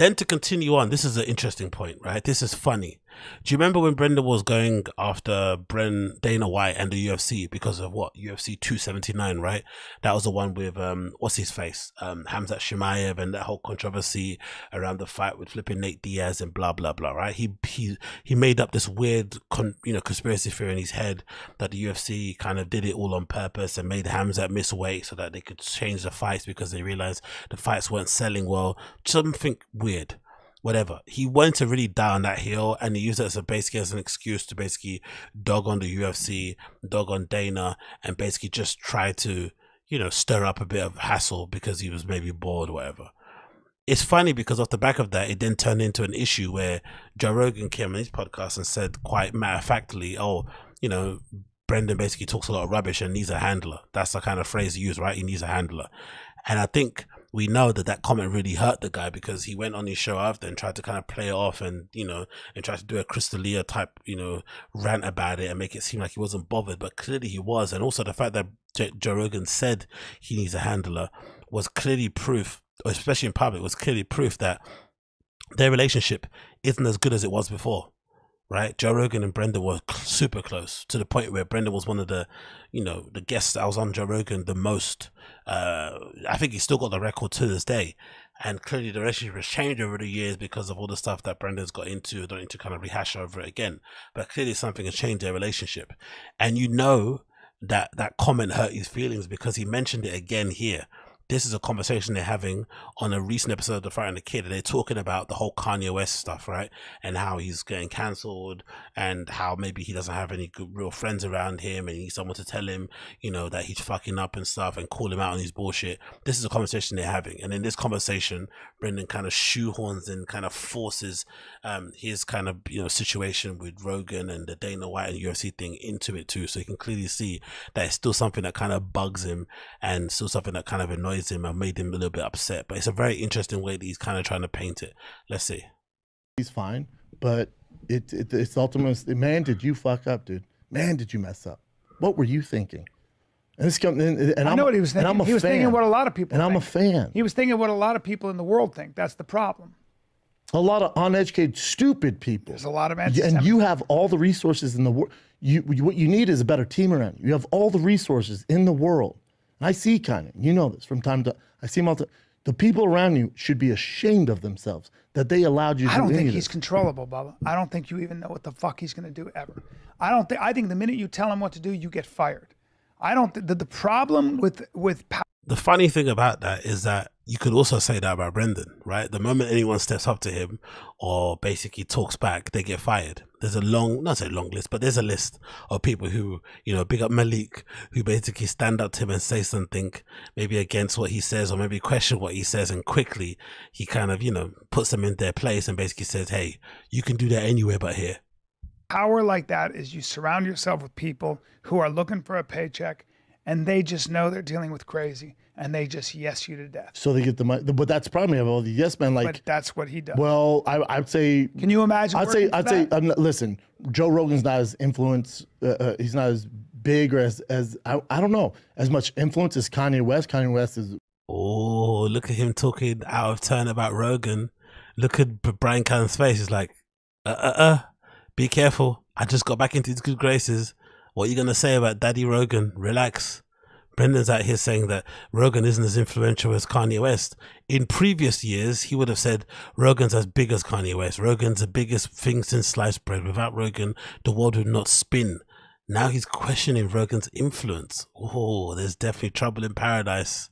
then to continue on, this is an interesting point, right? This is funny. Do you remember when Brenda was going after Bren Dana White and the UFC because of what UFC 279, right? That was the one with um what's his face, um Hamzat Chimaev and that whole controversy around the fight with flipping Nate Diaz and blah blah blah, right? He he he made up this weird con, you know conspiracy theory in his head that the UFC kind of did it all on purpose and made Hamzat miss weight so that they could change the fights because they realized the fights weren't selling well. Something weird whatever. He went to really down that hill and he used it as a basically as an excuse to basically dog on the UFC, dog on Dana, and basically just try to, you know, stir up a bit of hassle because he was maybe bored or whatever. It's funny because off the back of that, it then turned into an issue where Joe Rogan came on his podcast and said quite matter factly, oh, you know, Brendan basically talks a lot of rubbish and needs a handler. That's the kind of phrase he used, right? He needs a handler. And I think we know that that comment really hurt the guy because he went on his show after and tried to kind of play it off and you know and tried to do a Chris D'Elia type you know rant about it and make it seem like he wasn't bothered, but clearly he was. And also the fact that J- Joe Rogan said he needs a handler was clearly proof, especially in public, was clearly proof that their relationship isn't as good as it was before right? Joe Rogan and Brendan were super close to the point where Brendan was one of the, you know, the guests that was on Joe Rogan the most. Uh, I think he's still got the record to this day. And clearly the relationship has changed over the years because of all the stuff that Brendan's got into. I don't need to kind of rehash over it again. But clearly something has changed their relationship. And you know that that comment hurt his feelings because he mentioned it again here this is a conversation they're having on a recent episode of The Fighter and the Kid. And they're talking about the whole Kanye West stuff, right? And how he's getting cancelled and how maybe he doesn't have any good, real friends around him and he needs someone to tell him, you know, that he's fucking up and stuff and call him out on his bullshit. This is a conversation they're having. And in this conversation, Brendan kind of shoehorns and kind of forces um, his kind of, you know, situation with Rogan and the Dana White and UFC thing into it too. So you can clearly see that it's still something that kind of bugs him and still something that kind of annoys him and made him a little bit upset. But it's a very interesting way that he's kind of trying to paint it. Let's see. He's fine, but it, it it's ultimately, man, did you fuck up, dude? Man, did you mess up? What were you thinking? And, this, and, and I know what he was thinking. he was fan. thinking what a lot of people. And think. I'm a fan. He was thinking what a lot of people in the world think. That's the problem. A lot of uneducated, stupid people. There's a lot of and you have all the resources in the world. You, what you need is a better team around you. You have all the resources in the world. I see Kanye. You know this from time to I see him all the the people around you should be ashamed of themselves that they allowed you. to I don't think he's controllable, Bubba. I don't think you even know what the fuck he's going to do ever. I don't think. I think the minute you tell him what to do, you get fired. I don't. The, the problem with with power the funny thing about that is that you could also say that about Brendan, right? The moment anyone steps up to him or basically talks back, they get fired. There's a long, not say long list, but there's a list of people who, you know, big up Malik, who basically stand up to him and say something, maybe against what he says or maybe question what he says. And quickly he kind of, you know, puts them in their place and basically says, hey, you can do that anywhere but here. Power like that is you surround yourself with people who are looking for a paycheck and they just know they're dealing with crazy and they just yes you to death. So they get the money, but that's probably of all the yes men. Like, but that's what he does. Well, I, I'd say. Can you imagine? I'd say. I'd say. Listen, Joe Rogan's not as influence. Uh, uh, he's not as big or as as I, I don't know as much influence as Kanye West. Kanye West is. Oh, look at him talking out of turn about Rogan. Look at Bryan Callen's face. He's like, uh, uh, uh, be careful. I just got back into his good graces. What are you gonna say about Daddy Rogan? Relax. Brendan's out here saying that Rogan isn't as influential as Kanye West. In previous years, he would have said Rogan's as big as Kanye West. Rogan's the biggest thing since sliced bread. Without Rogan, the world would not spin. Now he's questioning Rogan's influence. Oh, there's definitely trouble in paradise.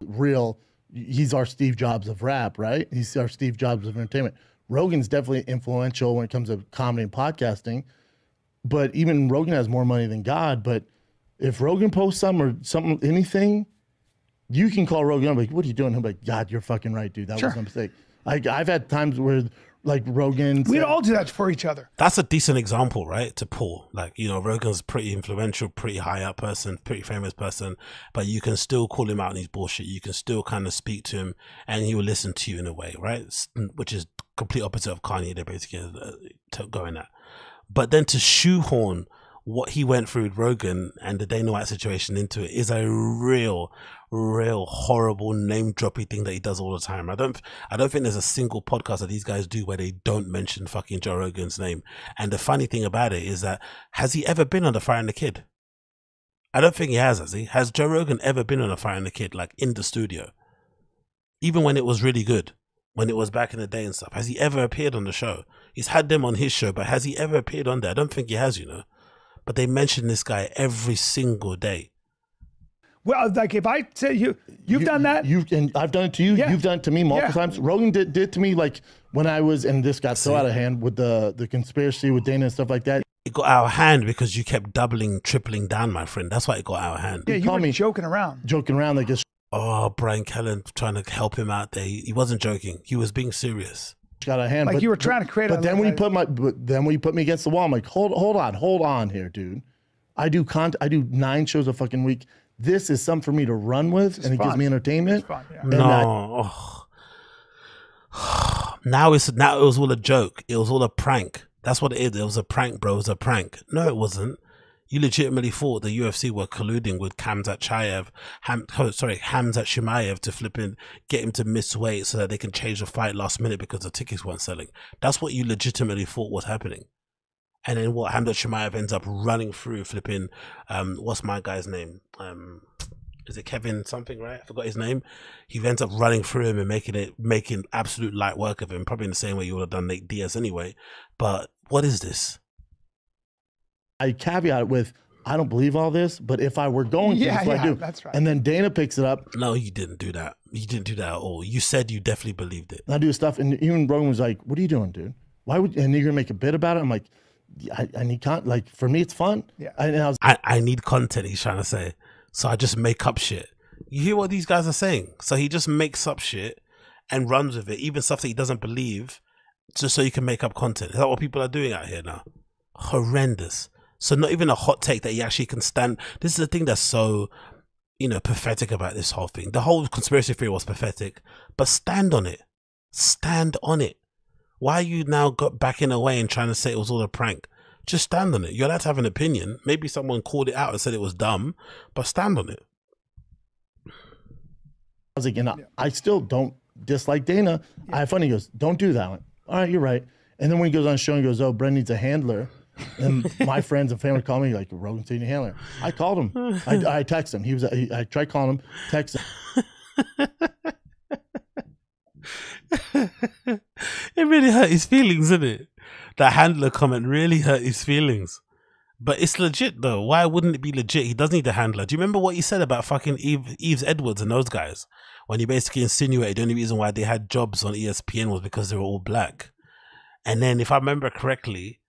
Real, he's our Steve Jobs of rap, right? He's our Steve Jobs of entertainment. Rogan's definitely influential when it comes to comedy and podcasting but even Rogan has more money than God. But if Rogan posts something or something, anything, you can call Rogan. I'm like, what are you doing? I'm like, God, you're fucking right, dude. That sure. was a mistake. Like I've had times where like Rogan. We'd all do that for each other. That's a decent example, right? To pull. Like, you know, Rogan's pretty influential, pretty high up person, pretty famous person, but you can still call him out on his bullshit. You can still kind of speak to him and he will listen to you in a way, right? Which is complete opposite of Kanye. They're basically uh, going at. But then to shoehorn what he went through with Rogan and the Dana White situation into it is a real, real horrible name droppy thing that he does all the time. I don't, I don't think there's a single podcast that these guys do where they don't mention fucking Joe Rogan's name. And the funny thing about it is that has he ever been on the Fighter and the Kid? I don't think he has, has he? Has Joe Rogan ever been on a Fighter and the Kid, like in the studio? Even when it was really good, when it was back in the day and stuff. Has he ever appeared on the show? He's had them on his show, but has he ever appeared on there? I don't think he has, you know. But they mention this guy every single day. Well, like if I say you, you've You- done that. You and I've done it to you. Yeah. You've done it to me multiple Yeah. times. Rogan did, did it to me like when I was, and this got so out of hand with the the conspiracy with Dana and stuff like that. It got out of hand because you kept doubling, tripling down, my friend. That's why it got out of hand. yeah, you call were me- joking around. Joking around like this Oh, Bryan Callen trying to help him out there. He, he wasn't joking. He was being serious. got out of hand. Like but, you were trying to create. But a, then when you put my, but then when you put me against the wall, I'm like, hold, hold on, hold on here, dude. I do con, I do nine shows a fucking week. This is something for me to run with, and it gives me entertainment. Fun, yeah. No. I- oh. now it's now it was all a joke. It was all a prank. That's what it is. It was a prank, bro. It was a prank. No, it wasn't. You legitimately thought the UFC were colluding with Kamzat Chayev, Ham, oh, sorry, Hamzat Chimaev to flip in, get him to miss weight so that they can change the fight last minute because the tickets weren't selling. That's what you legitimately thought was happening. And then what Hamzat Chimaev ends up running through, flipping, um, what's my guy's name? Um, is it Kevin something, right? I forgot his name. He ends up running through him and making it, making absolute light work of him, probably in the same way you would have done Nate Diaz anyway. But what is this? I caveat it with, I don't believe all this, but if I were going to, Yeah, that's what yeah, I do. that's right. And then Dana picks it up, No, you didn't do that. You didn't do that at all. You said you definitely believed it. and I do stuff, and even Rogan was like, "What are you doing, dude? Why would?" And you're gonna make a bit about it. I'm like, I, I need con. Like for me, it's fun. Yeah. And I was I, I need content, he's trying to say. So I just make up shit. You hear what these guys are saying? So he just makes up shit and runs with it, even stuff that he doesn't believe, just so he can make up content. Is that what people are doing out here now? Horrendous. So not even a hot take that he actually can stand. This is the thing that's so, you know, pathetic about this whole thing. The whole conspiracy theory was pathetic, but stand on it. Stand on it. Why are you now got backing away and trying to say it was all a prank? Just stand on it. You're allowed to have an opinion. Maybe someone called it out and said it was dumb, but stand on it. I was like, and I, I still don't dislike Dana. I have fun. He goes, don't do that one. All right, you're right. And then when he goes on show and goes, oh, Brent needs a handler. And my friends and family call me like, Rogan a handler. I called him. I, I texted him. He was, he, I tried calling him, text him. it really hurt his feelings, didn't it? That handler comment really hurt his feelings. But it's legit though. Why wouldn't it be legit? He does need a handler. Do you remember what he said about fucking Yves, Eves Edwards and those guys? When he basically insinuated the only reason why they had jobs on ESPN was because they were all black. And then, if I remember correctly,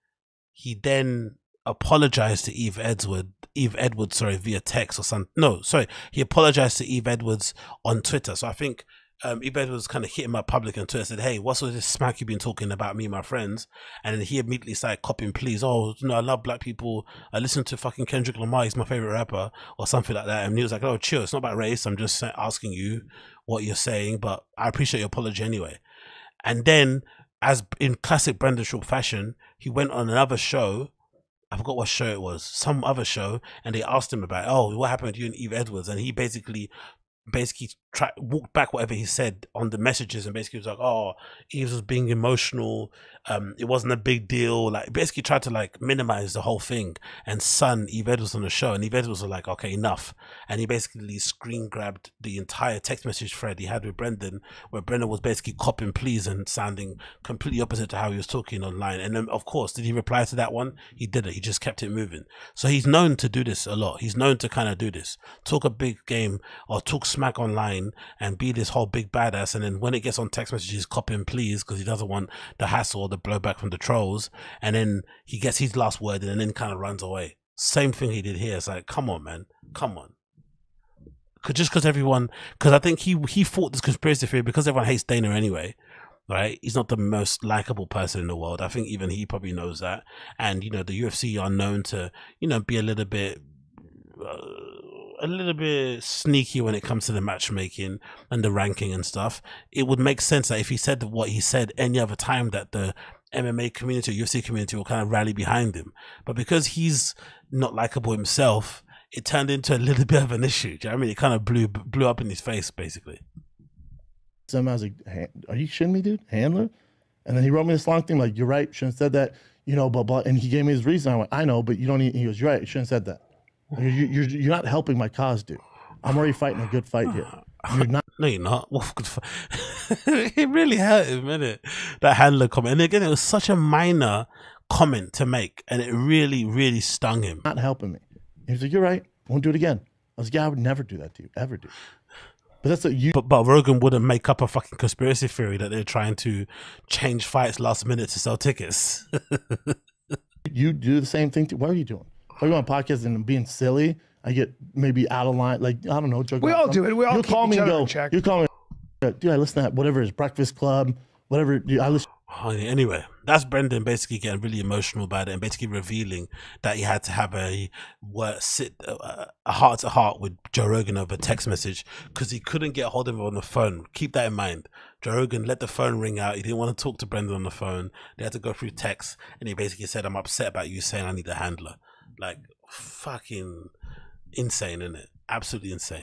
he then apologized to Yves Edwards, Yves Edwards, sorry, via text or something. No, sorry, he apologized to Yves Edwards on Twitter. So I think um, Yves Edwards kind of hit him up public on Twitter, said, "Hey, what's all this smack you've been talking about me and my friends?" And then he immediately started copying pleas. Oh, you know, I love black people. I listen to fucking Kendrick Lamar. He's my favorite rapper, or something like that. And he was like, "Oh, chill. It's not about race. I'm just asking you what you're saying, but I appreciate your apology anyway." And then, as in classic Brendan Schaub fashion, he went on another show. I forgot what show it was, some other show, and they asked him about, oh, what happened to you and Yves Edwards, and he basically, basically walked back whatever he said on the messages, and basically was like, oh, Yves was being emotional, um, it wasn't a big deal, like basically tried to like minimize the whole thing, and son Yves was on the show, and Yves was like, okay, enough, and he basically screen grabbed the entire text message thread he had with Brendan, where Brendan was basically copying pleas and sounding completely opposite to how he was talking online. And then, of course, did he reply to that one? He didn't. He just kept it moving. So he's known to do this a lot. He's known to kind of do this, talk a big game or talk smack online and be this whole big badass. And then when it gets on text messages, copying please, because he doesn't want the hassle or the blowback from the trolls. And then he gets his last word and then kind of runs away. Same thing he did here. It's like, come on, man, come on. 'Cause- just because everyone, because I think he he fought this conspiracy theory because everyone hates Dana anyway, right? He's not the most likable person in the world. I think even he probably knows that. And you know, the UFC are known to you know be a little bit. Uh, a little bit sneaky when it comes to the matchmaking and the ranking and stuff. It would make sense that if he said what he said any other time that the MMA community, UFC community will kind of rally behind him. But because he's not likable himself, it turned into a little bit of an issue. Do you know I mean? It kind of blew blew up in his face, basically. Was like, "Are you shitting me, dude? Handler?" And then he wrote me this long thing like, "You're right. Shouldn't have said that." You know, blah blah. And he gave me his reason. I went, "I know, but you don't." Need, he goes, "You're right. Shouldn't have said that. You're, you're you're not helping my cause, dude. I'm already fighting a good fight here. You're not." No, you're not. Well, good f- it really hurt him, innit? That handler comment. And again, it was such a minor comment to make, and it really, really stung him. not helping me. He was like, "You're right. Won't do it again." I was like, "Yeah, I would never do that to you, ever do." But that's what you. But but Rogan wouldn't make up a fucking conspiracy theory that they're trying to change fights last minute to sell tickets. You do the same thing. To, what are you doing? Are you on podcast and being silly? I get maybe out of line. Like I don't know. joke We about all something. do it. We all you keep call each me and other go. You call me, dude. I listen to that whatever is Breakfast Club, whatever. Dude, I listen. Anyway, that's Brendan basically getting really emotional about it and basically revealing that he had to have a word, sit uh, a heart to heart with Joe Rogan over text message because he couldn't get hold of him on the phone. Keep that in mind. Joe Rogan let the phone ring out. He didn't want to talk to Brendan on the phone. They had to go through text, and he basically said, "I'm upset about you saying I need a handler." Like fucking insane, isn't it? Absolutely insane.